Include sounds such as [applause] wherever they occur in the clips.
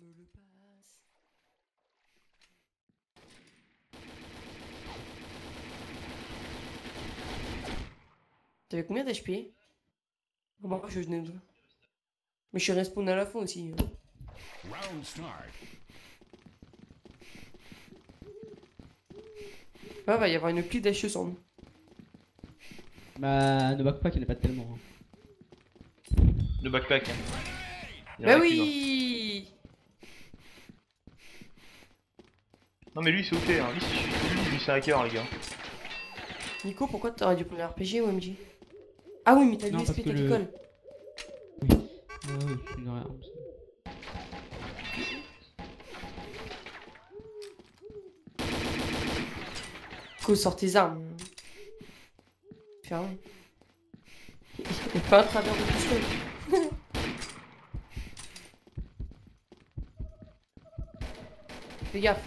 me le passes. T'avais combien d'HP Moi, je venais de. Mais je suis respawn à la fin aussi. hein. Round start. Ah, va y avoir une pile d'HE sans nous. Bah, ne back pas qu'il n'y en a pas tellement. hein. Le backpack. Hein. Il y en Bah oui hein. Non mais lui c'est ok, hein. lui, c'est- c'est un hacker les gars. Nico, pourquoi t'aurais dû prendre un RPG ou MJ Ah oui, mais t'as l'USP, parce t'as que le- l'école. Ah oui, je suis dans la arme. Nico, sors tes armes. Fermé. Et pas à travers le pistolet. [laughs] Fais gaffe.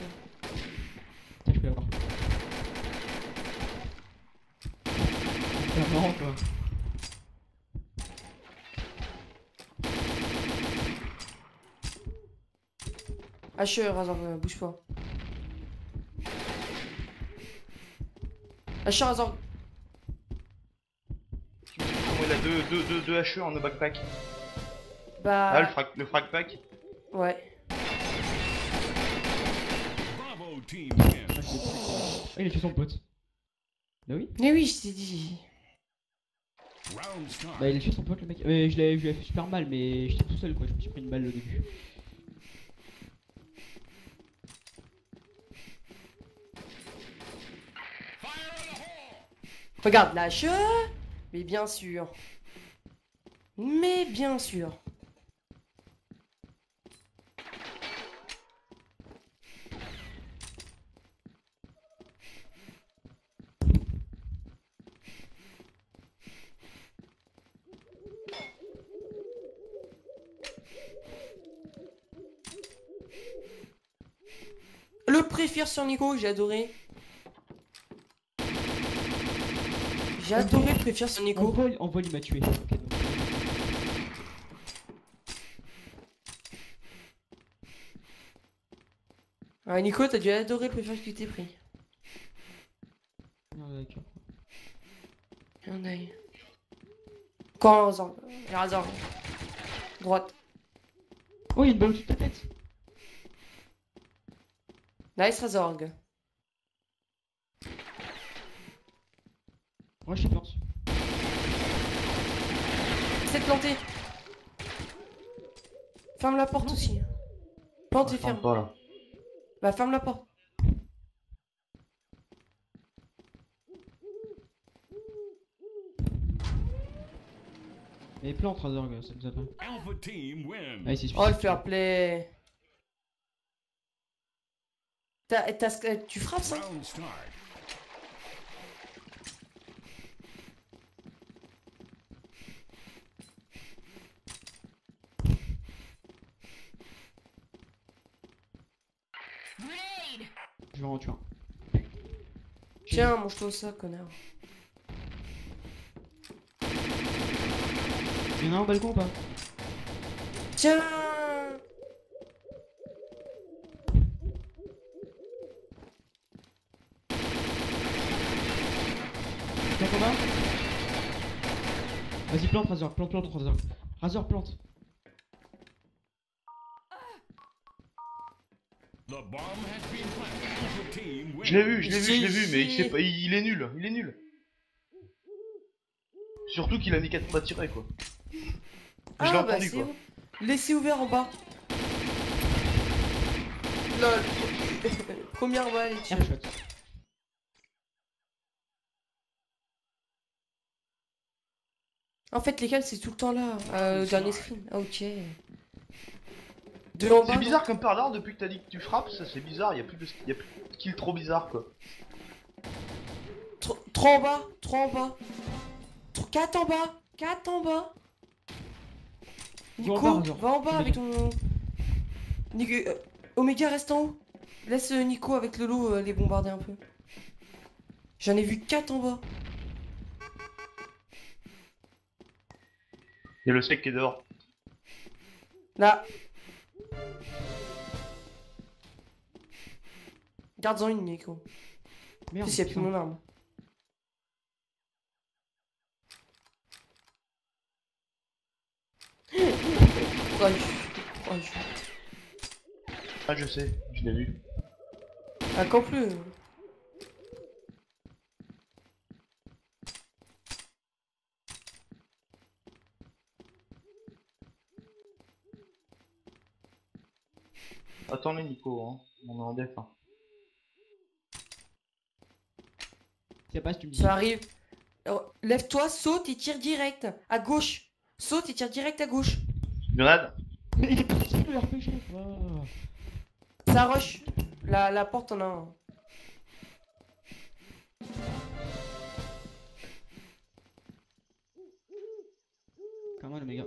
Tiens, je peux l'avoir. Marrant quoi. H, Razor, euh, bouge pas. H, Razor. Comment il a deux, deux, deux, deux HE en no backpack. Bah. Ah le frag, le frag pack. Ouais. Bravo team win. Ah, je. Ah, il a tué son pote. Bah oui. Mais oui, je t'ai dit. Bah, il a tué son pote le mec. Mais je l'ai fait super mal, mais j'étais tout seul quoi. Je me suis pris une balle au début. Regarde la HE. Mais bien sûr. Mais bien sûr. Le préfère sur Nico, j'ai adoré. J'ai adoré le préfère sur Nico. Envoie, envoie il m'a tué. Donc. Ah, Nico, t'as dû adorer le préfère que tu t'es pris. Ah, d'accord. A Razor. Droite. Oh, il y a une balle de ta tête. Nice Razorg. Moi, je suis planté. C'est planté. Ferme la porte aussi. Plante et ferme pas là. Bah ferme la porte. Mais plante, Razorg, ça nous a pas. Alpha team win. Ah, il s'est Oh le fair play. T'as- t'as- euh, tu frappes ça. Je vais en tuer un. Tiens, mange-toi ça, connard. Il y en a un au balcon ou pas? Tiens T'as combat Vas-y, plante, Razor, plante, plante, Razor. Razor, plante. Je l'ai vu, je l'ai vu, je l'ai vu, mais il, sait pas, il est nul, il est nul. Surtout qu'il a mis 4 combats tirés quoi. Je l'ai Ah bah entendu c'est quoi. où Laissez ouvert en bas. Lol. [laughs] Première balle et tire. En fait, les câbles, c'est tout le temps là. Euh, au dernier screen. Ah, ok. De en bas. C'est bizarre comme par hasard depuis que t'as dit que tu frappes, ça c'est bizarre, y a plus de, y a plus de kill trop bizarre quoi. Trop, trop en bas. Trop en bas. 4 en bas. 4 en bas. Va en Nico, bas, va en bas avec ton. Nico, euh, Omega reste en haut. Laisse euh, Nico avec le lot euh, les bombarder un peu. J'en ai vu 4 en bas. Y'a le sec qui est dehors. Là. Garde-en une, Nico. En Merde. plus, il y a plus mon arme. Proche. Proche. Ah, je sais, je l'ai vu. Ah, qu'en plus. Attends-les, Nico, hein. on est en def. Hein. Ça passe, tu me dis. Ça arrive. Alors, Lève-toi, saute et tire direct. À gauche. Saute et tire direct à gauche. Grenade Mais [laughs] il est parti le RPG. Oh. Ça rush. La, la porte en a un. Comment le méga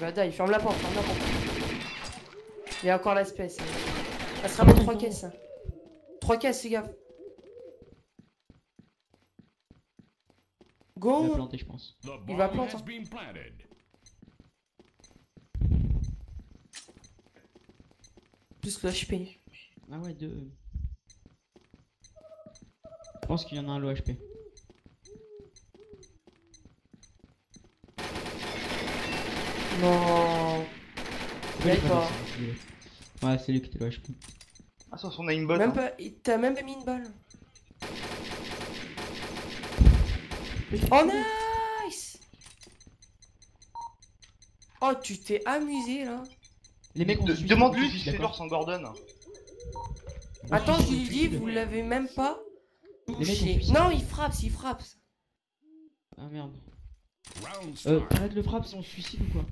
Bah, da, il ferme la porte, ferme la porte. Il y a encore l'espèce. Ça se ramène 3 caisses. 3 caisses, fais gaffe. Il va Go planter, je pense. Il va planter. Plus le HP. Ah ouais, deux. Je pense qu'il y en a un low HP. Non. Ouais, Ouais, c'est lui qui était low HP. Ah, ça, on a une botte. Même hein. pas. il- T'as même pas mis une balle. Oh nice Oh tu t'es amusé là Les mecs, De- Demande-lui si c'est l'or sans Gordon. Attends je lui dis vous l'avez même pas touché. Non il frappe il frappe Ah merde. Euh, t'arrêtes le frappe si on se suicide ou quoi?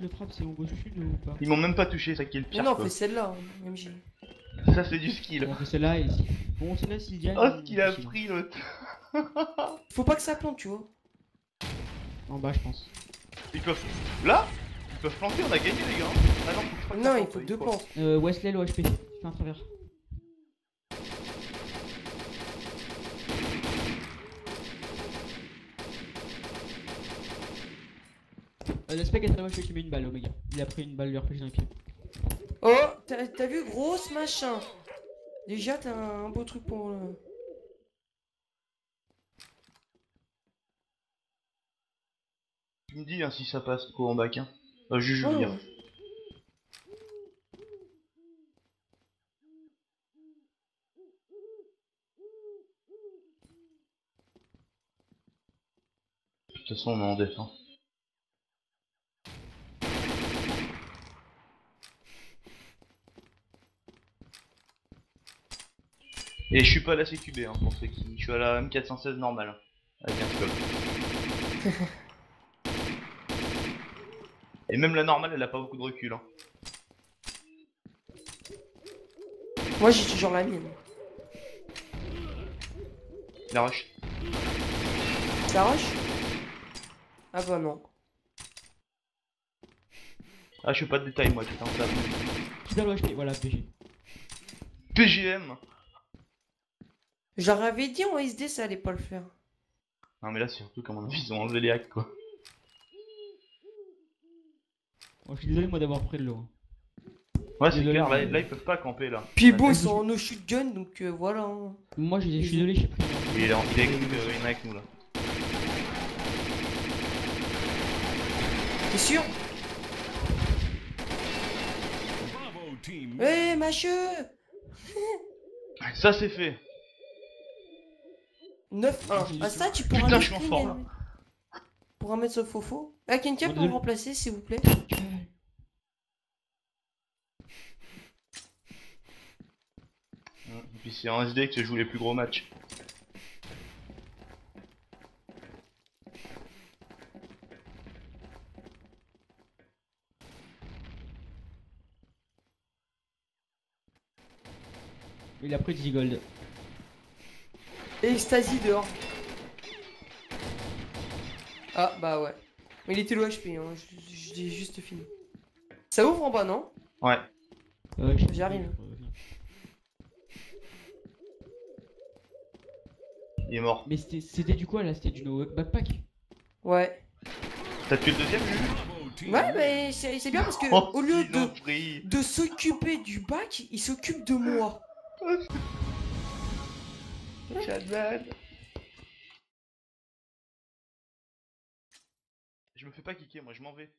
Le frappe on sud ou pas Ils m'ont même pas touché, ça qui est le pire. non quoi. fais celle-là hein, MJ. Ça, c'est du skill. On fait celle-là et si... Bon, celle-là s'il gagne. Oh, on ce qu'il a pris l'autre. [laughs] Faut pas que ça plante tu vois. En bas, je pense. Ils peuvent. Là Ils peuvent planter, on a gagné, les gars. Ah non, faut que je fasse Non ça il faut deux plantes. Euh, Wesley, low HP. Fais un travers. Le spec est très HP qui met une balle, Omega. Il a pris une balle de RPG dans les pieds. Oh t'as vu grosse machin. Déjà t'as un beau truc pour euh, le... Tu me dis hein, si ça passe, quoi, en bac. Hein. Euh, je veux Oh. dire. De toute façon, on est en def. Et je suis pas à la CQB, hein, pour ceux qui. Je suis à la M416 normale. Avec un scope. Et même la normale, elle a pas beaucoup de recul. Hein. Moi j'ai toujours la mienne. La rush. Ça rush? Ah bah non. Ah, je fais pas de détails, moi, putain. Ça... Qui HP Voilà, PG. PGM J'aurais avais dit en SD ça allait pas le faire. Non, mais là, c'est surtout comme on ils ont enlevé les hacks, quoi. Bon, je suis désolé, moi, d'avoir pris le low. hein. Ouais, c'est clair, là, là, ils peuvent pas camper, là. Puis bon, ils sont en no shotgun donc euh, voilà. hein. Moi, je je suis désolé, j'ai pris. Il est, en- il est avec nous, euh, il est avec nous, là. T'es sûr? Bravo team. Eh macheux Ça, c'est fait. 9-1. Ah ça tu pourras Putain, mettre je suis en forme. Pourra mettre ce faux Ah quelqu'un peut me remplacer s'il vous plaît? Et puis, c'est en SD que se jouent les plus gros matchs. Il a pris 10 gold. Et Ecstasy dehors. Ah bah ouais. Mais il était low HP, hein. je dis juste fini. Ça ouvre en bas, non? Ouais. J'y arrive. Il est mort. Mais c'était du quoi là? C'était du backpack? Ouais. T'as tué le deuxième Ouais, mais c'est bien parce que oh, au lieu de, de s'occuper du bac, il s'occupe de moi. Ah, Chadman Je me fais pas kicker, moi je m'en vais.